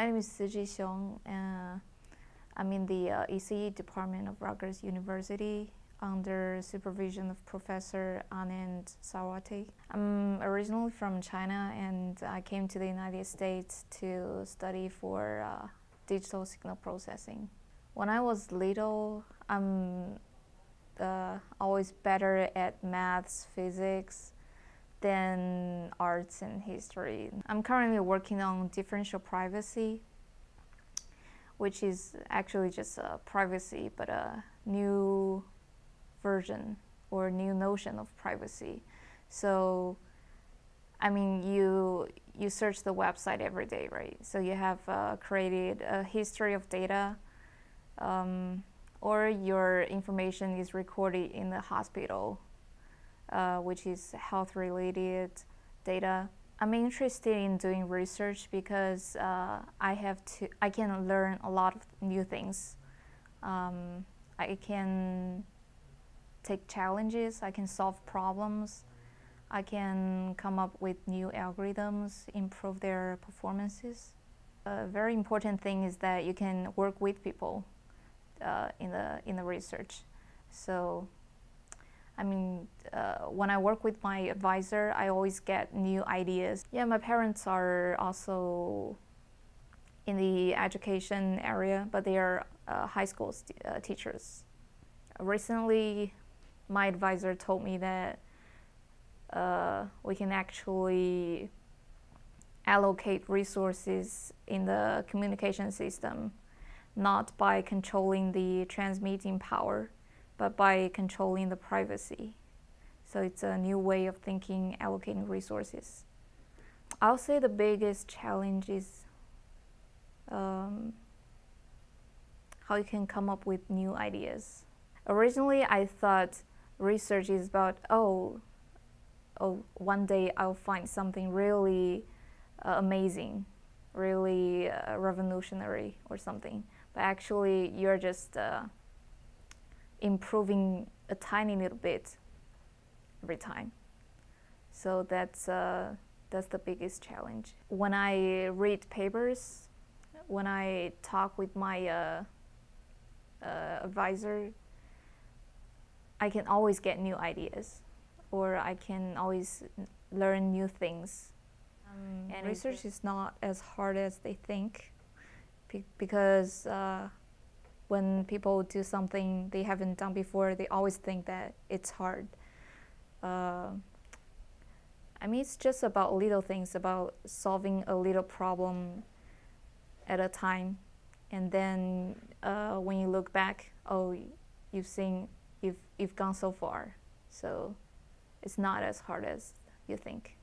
My name is Sijie Xiong. Uh, I'm in the uh, ECE department of Rutgers University under supervision of Professor Anand Sarwate. I'm originally from China and I came to the United States to study for uh, digital signal processing. When I was little, I'm uh, always better at maths, physics, than arts and history. I'm currently working on differential privacy, which is actually just a privacy, but a new version or new notion of privacy. So, I mean, you you search the website every day, right? So you have uh, created a history of data, um, or your information is recorded in the hospital, uh, which is health-related data. I'm interested in doing research because uh, I have to. I can learn a lot of new things. Um, I can take challenges, I can solve problems, I can come up with new algorithms, improve their performances. A very important thing is that you can work with people uh, in, the, in the research. So, I mean, uh, when I work with my advisor, I always get new ideas. Yeah, my parents are also in the education area, but they are uh, high school uh, teachers. Recently, my advisor told me that uh, we can actually allocate resources in the communication system not by controlling the transmitting power, but by controlling the privacy. So it's a new way of thinking, allocating resources. I'll say the biggest challenge is um, how you can come up with new ideas. Originally, I thought research is about oh oh one day I'll find something really uh, amazing, really uh, revolutionary or something. But actually, you're just uh, improving a tiny little bit every time. So that's uh, that's the biggest challenge. When I read papers, when I talk with my uh, uh, advisor, I can always get new ideas or I can always learn new things. Um, and research is not as hard as they think because uh, when people do something they haven't done before, they always think that it's hard. Uh, I mean, it's just about little things, about solving a little problem at a time. And then uh, when you look back, oh, you've seen you've you've gone so far. So it's not as hard as you think.